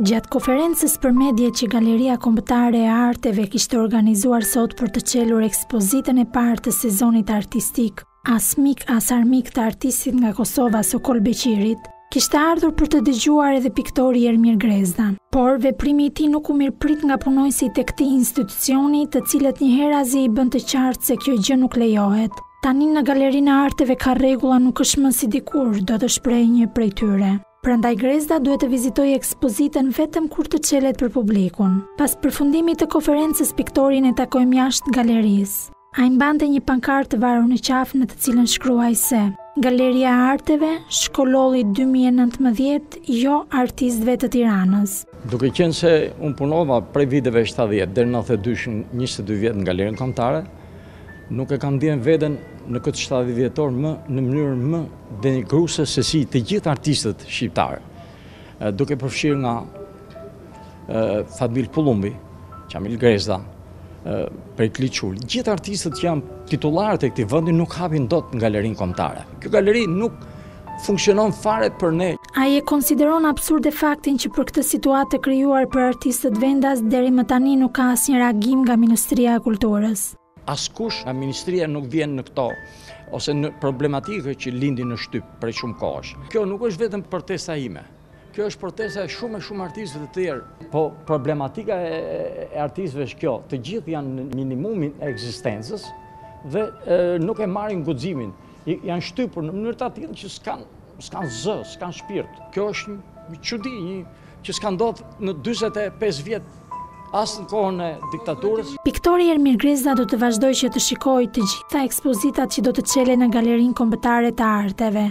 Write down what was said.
Gjatë konferencës për mediet që Galeria Kombëtare e Arteve kishte organizuar sot për të çelur ekspozitën e parë të sezonit artistik, as mik as armik të artistit nga Kosova Sokol Beqiri, kishte ardhur për të dëgjuar edhe piktori Ermir Grezda. Por, veprimi i tij nuk u mirëprit nga punonjësit e këtij institucioni të cilët njëherazi i bënë të qartë se kjo gjë nuk lejohet. Tani në Galerinë e Arteve ka rregulla nuk është më si dikur, do të shprehej një prej tyre. Prandaj Grezda duhet të vizitojë ekspozitën vetëm kur të çelet për publikun. Pas përfundimit të konferencës piktorin e takojmë jashtë galerisë. Ai mbante një pankartë të varur në qafë në të cilën shkruan se Galeria e Arteve, Shkololli 2019, jo artistëve të Tiranës. Duke qenë se unë punova prej viteve 70 deri në 92, 22 vjet në Galerinë Kombëtare, Nuk e kam ndier veten në këtë shtatëdhjetëvjetor më në mënyrë më denigruese sesi të gjithë artistët shqiptarë, duke përfshirë nga Fadil Pullumbi, Qamil Grezda, Perikli Çuli. Gjithë artistët që janë titullarët e këtij vendi nuk hapin dot në Galerinë Kombëtare. Kjo galeri nuk funksionon fare për ne. Ai e konsideron absurde faktin që për këtë situatë të krijuar për artistët vendas deri më tani nuk ka asnjë reagim nga Ministria e Kulturës. Askush nga Ministria nuk vjen në këto ose në problematikat që lindin në shtyp prej shumë kohësh. Kjo nuk është vetëm protesta ime. Kjo është protesta e shumë e shumë artistëve të tjerë. Po problematika e artistëve është kjo, të gjithë janë në minimumin e ekzistencës dhe nuk e marrin guximin. Janë shtypur në mënyrë të atillë që s'kanë zë, s'kanë shpirt. Kjo është një çudi, një që s'ka ndodhë në 45 vjet as në kohën e diktaturës. Piktori Ermir Grezda do të vazhdojë që të shikojë të gjitha ekspozitat që do të çelen në Galerinë Kombëtare të Arteve.